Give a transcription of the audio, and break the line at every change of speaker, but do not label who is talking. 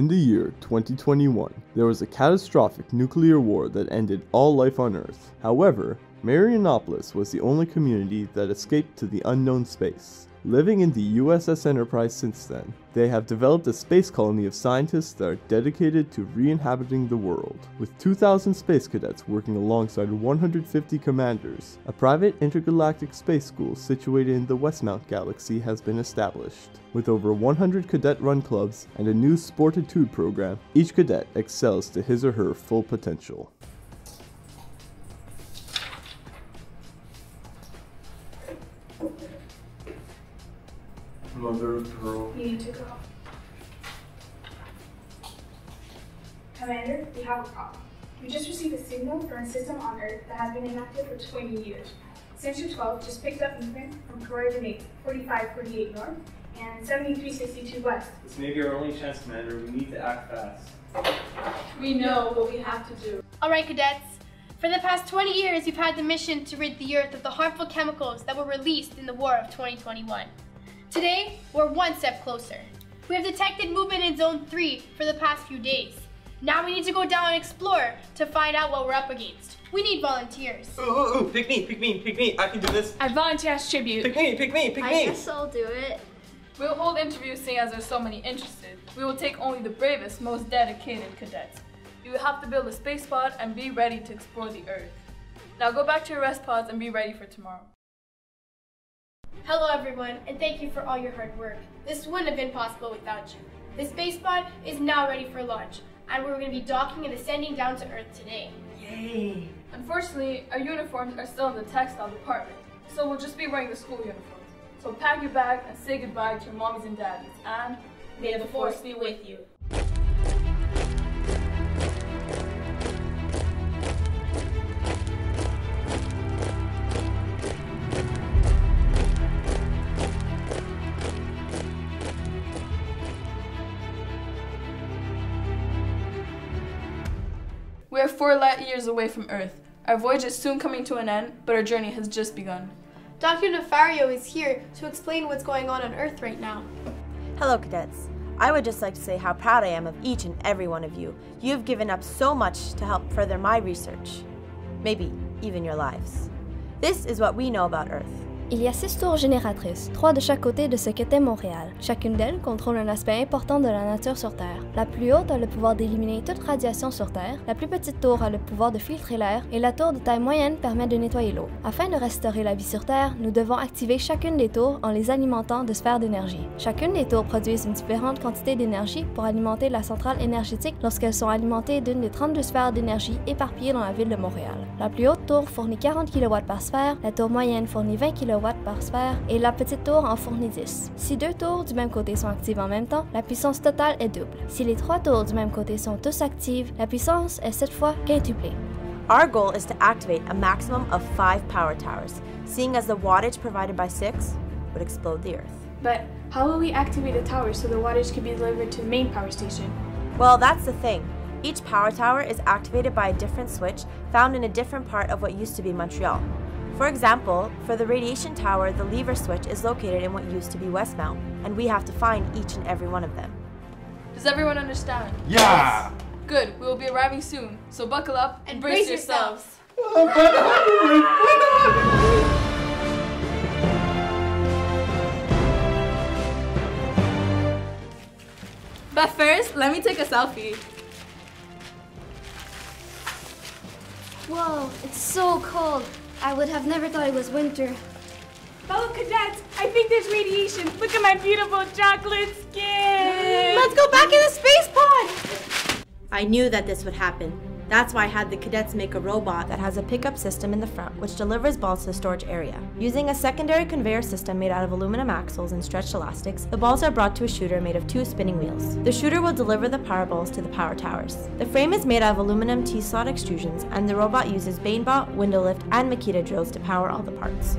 In the year 2021, there was a catastrophic nuclear war that ended all life on Earth. However, Marianopolis was the only community that escaped to the unknown space. Living in the USS Enterprise since then, they have developed a space colony of scientists that are dedicated to re-inhabiting the world. With 2,000 space cadets working alongside 150 commanders, a private intergalactic space school situated in the Westmount galaxy has been established. With over 100 cadet-run clubs and a new Sportitude program, each cadet excels to his or her full potential.
Mother of pearl.
You need to go. Commander, we have a problem. We just received a signal from a system on Earth that has been inactive for 20 years. Sensor 12 just picked up movement from coordinates 4548 north and 7362 west.
This may be our only chance, Commander. We need to act fast.
We know what we have to do.
All right, cadets. For the past 20 years, you've had the mission to rid the Earth of the harmful chemicals that were released in the War of 2021. Today, we're one step closer. We have detected movement in Zone 3 for the past few days. Now we need to go down and explore to find out what we're up against. We need volunteers.
Ooh, ooh, ooh, pick me, pick me, pick me. I can do this.
I volunteer as tribute.
Pick me, pick me, pick
I
me.
guess I'll do it.
We'll hold interviews seeing as there's so many interested. We will take only the bravest, most dedicated cadets. You will have to build a space pod and be ready to explore the Earth. Now go back to your rest pods and be ready for tomorrow.
Hello, everyone, and thank you for all your hard work. This wouldn't have been possible without you. The space pod is now ready for launch, and we're going to be docking and ascending down to Earth today.
Yay.
Unfortunately, our uniforms are still in the textile department, so we'll just be wearing the school uniforms. So pack your bag and say goodbye to your mommies and daddies, and
May the force be with you.
We are four light years away from Earth. Our voyage is soon coming to an end, but our journey has just begun.
Dr. Nefario is here to explain what's going on on Earth right now.
Hello, cadets. I would just like to say how proud I am of each and every one of you. You have given up so much to help further my research. Maybe even your lives. This is what we know about Earth.
Il y a six tours génératrices, trois de chaque côté de ce qu'était Montréal. Chacune d'elles contrôle un aspect important de la nature sur Terre. La plus haute a le pouvoir d'éliminer toute radiation sur Terre, la plus petite tour a le pouvoir de filtrer l'air et la tour de taille moyenne permet de nettoyer l'eau. Afin de restaurer la vie sur Terre, nous devons activer chacune des tours en les alimentant de sphères d'énergie. Chacune des tours produisent une différente quantité d'énergie pour alimenter la centrale énergétique lorsqu'elles sont alimentées d'une des 32 sphères d'énergie éparpillées dans la ville de Montréal. La plus haute tour fournit 40 kW par sphère, la tour moyenne fournit 20 kW par sphère et la petite tour en fournit 10. Si deux tours du même côté sont actives en même temps, la puissance totale est double. Si les trois tours du même côté sont tous actives, la puissance est cette fois quintuplée.
Our goal is to activate a maximum of five power towers, seeing as the wattage provided by six would explode the Earth.
But how will we activate the tower so the wattage can be delivered to the main power station?
Well, that's the thing. Each power tower is activated by a different switch found in a different part of what used to be Montreal. For example, for the radiation tower, the lever switch is located in what used to be Westmount, and we have to find each and every one of them.
Does everyone understand?
Yeah.
Good, we will be arriving soon, so buckle up and, brace, yourselves. But first, let me take a selfie.
Whoa, it's so cold. I would have never thought it was winter.
Oh, Fellow cadets, I think there's radiation. Look at my beautiful chocolate skin.
Let's go back in the space pod! I knew that this would happen. That's why I had the cadets make a robot that has a pickup system in the front which delivers balls to the storage area. Using a secondary conveyor system made out of aluminum axles and stretched elastics, the balls are brought to a shooter made of two spinning wheels. The shooter will deliver the power balls to the power towers. The frame is made out of aluminum T-slot extrusions and the robot uses BaneBot, window lift, and Makita drills to power all the parts.